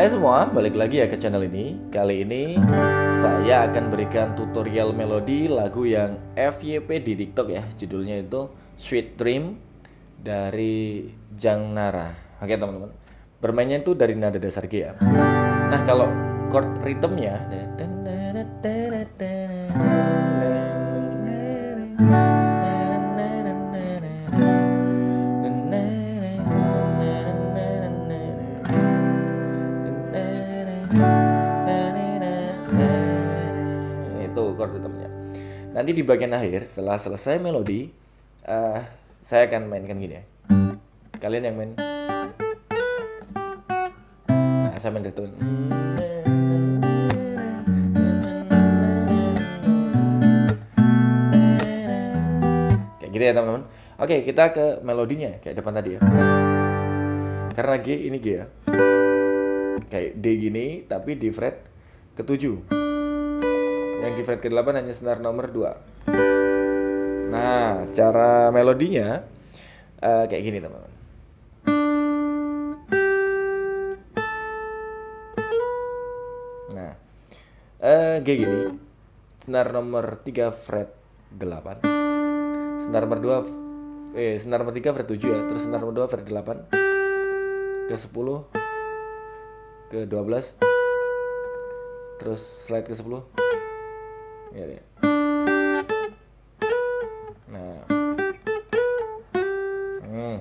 Hai semua, balik lagi ya ke channel ini. Kali ini saya akan berikan tutorial melodi lagu yang FYP di TikTok ya. Judulnya itu Sweet Dream dari Jang Nara. Oke teman-teman. Bermainnya itu dari nada dasar G ya. Nah kalau chord rhythmnya nanti di bagian akhir setelah selesai melodi uh, saya akan mainkan gini ya. Kalian yang main. Nah, saya main retune kayak gitu ya teman-teman. Oke kita ke melodinya kayak depan tadi ya. Karena G ini G ya. Kayak D gini tapi di fret ketujuh yang di fret ke-8 hanya senar nomor 2 nah cara melodinya uh, kayak gini teman-teman. Nah uh, G gini. Senar nomor 3 fret 8 senar nomor 2 eh senar nomor 3 fret 7 ya. Terus senar nomor 2 fret 8 ke 10 ke 12 terus slide ke 10 ya, ya. nah. Hmm.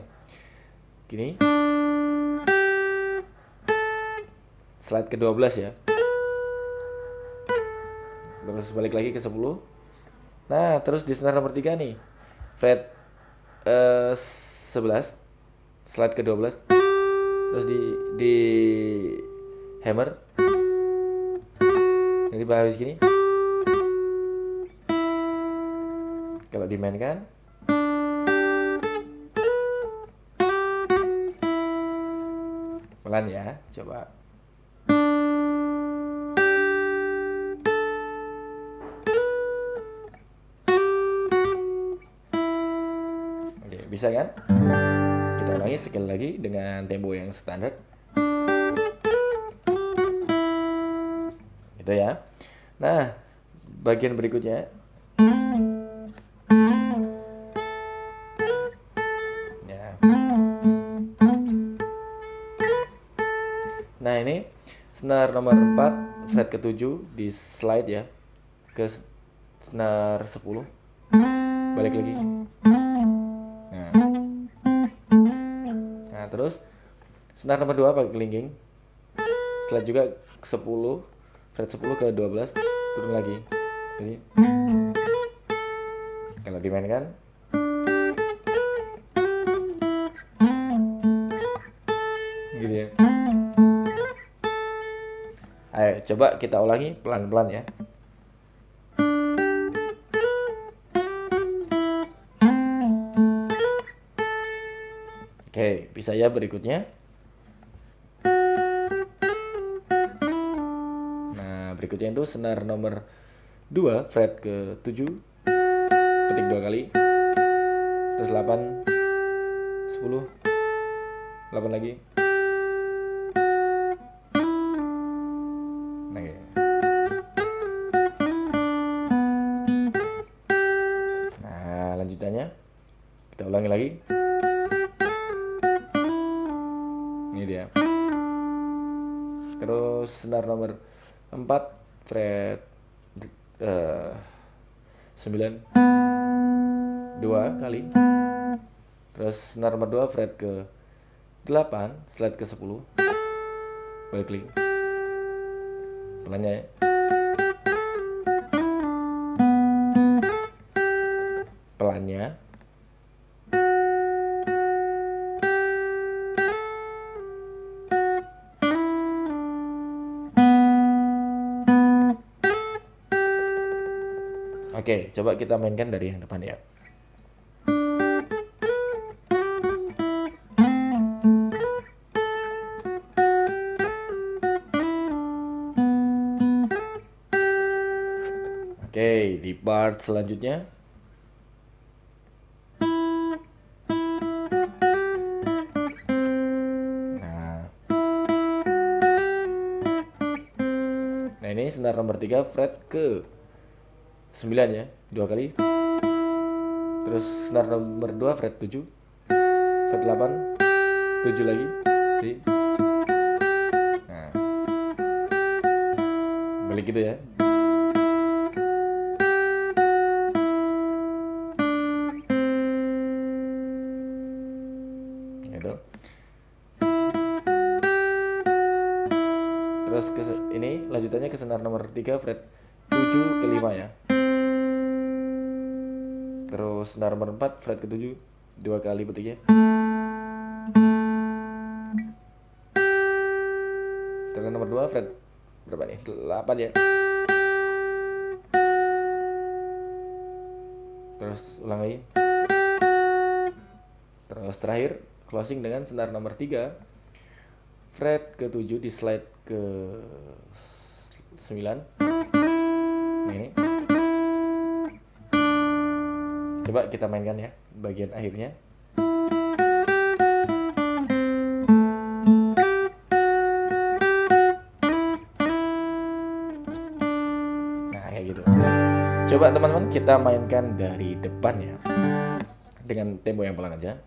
gini. Slide ke 12 ya. Terus balik lagi ke 10 nah terus di senar nomor 3 nih. Fret uh, 11 slide ke 12 terus di di hammer. Jadi habis gini kalau dimainkan. Pelan ya coba. Oke bisa kan? Kita ulangi sekali lagi dengan tempo yang standar. Gitu ya. Nah bagian berikutnya ini senar nomor 4 fret ke-7 di slide ya ke senar 10 balik lagi. Nah. Nah terus senar nomor 2 pakai kelingking. Slide juga ke 10 fret 10 ke 12 turun lagi. Jadi kalau dimainkan coba kita ulangi pelan-pelan ya. Oke bisa ya berikutnya? Berikutnya itu senar nomor 2 fret ke 7 petik dua kali terus 8 10 8 lagi nah, ya. nah lanjutannya. Kita ulangi lagi. Ini dia. Terus senar nomor 4 fret uh, 9 2 kali. Terus senar nomor 2 fret ke 8 slide ke 10 balik lagi pelannya ya pelannya Oke, coba kita mainkan dari yang depan ya. Oke, di part selanjutnya. Nah. Senar nomor 3 fret ke 9 ya dua kali. Terus senar nomor 2 fret 7 fret 8 7 lagi. Jadi, nah. Balik gitu ya terus ke ini lanjutannya ke senar nomor 3 fret 7 ke 5 ya. Terus senar nomor 4 fret ke 7 dua kali petiknya senar nomor 2 fret berapa nih? 8 ya. Terus ulang lagi terus terakhir closing dengan senar nomor 3 fret ke 7 di slide ke 9 nah ini coba kita mainkan ya bagian akhirnya. Nah kayak gitu. Coba teman-teman kita mainkan dari depan ya dengan tempo yang pelan aja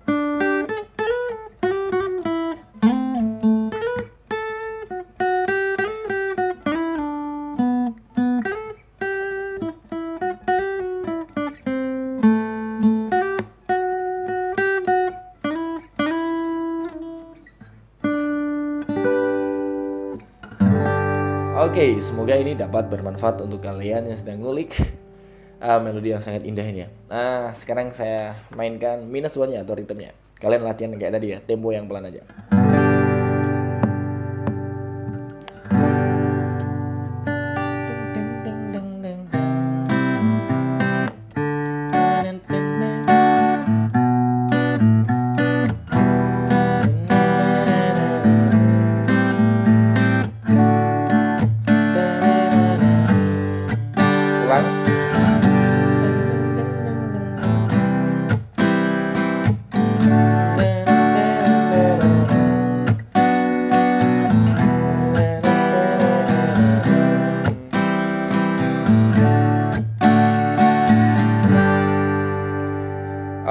Oke, semoga ini dapat bermanfaat untuk kalian yang sedang ngulik uh, melodi yang sangat indah ini. Nah, sekarang saya mainkan minus one-nya atau ritmenya. Kalian latihan kayak tadi ya, tempo yang pelan aja.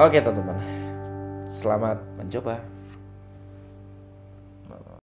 Oke teman-teman, selamat mencoba.